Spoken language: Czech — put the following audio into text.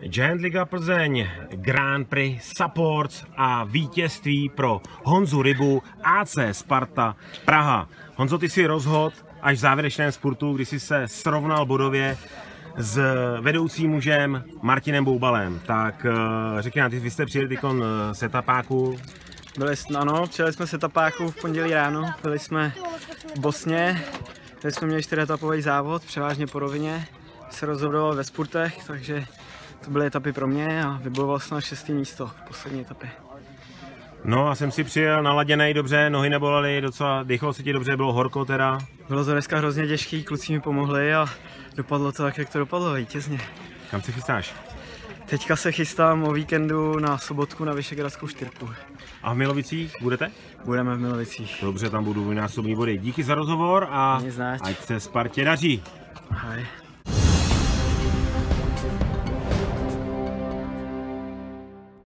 Giant Liga Plzeň, Grand Prix Supports a vítězství pro Honzu Rybu AC Sparta Praha. Honzo, ty si rozhod až v závěrečném sportu, kdy jsi se srovnal bodově s vedoucím mužem Martinem Boubalem. Tak eh, řekni nám, vy jste přijeli tykon eh, z. Byli ano, přijeli jsme z etapáku v pondělí ráno, byli jsme v Bosně, tady jsme měli čtyřetapový závod, převážně po rovině, se rozhodoval ve spurtech, takže to byly etapy pro mě a vybojoval jsem na šestý místo v poslední etapě. No a jsem si přijel naladěný dobře, nohy nebolely, docela dýchalo se ti dobře, bylo horko teda. Bylo to dneska hrozně těžký, kluci mi pomohli a dopadlo to tak, jak to dopadlo, vítězně. Kam se chystáš? Teďka se chystám o víkendu na sobotku na Vyšegradskou čtyřku. A v Milovicích budete? Budeme v Milovicích. Dobře, tam budu dvojnásobný body. Díky za rozhovor a ať se Spartě daří. Ahoj.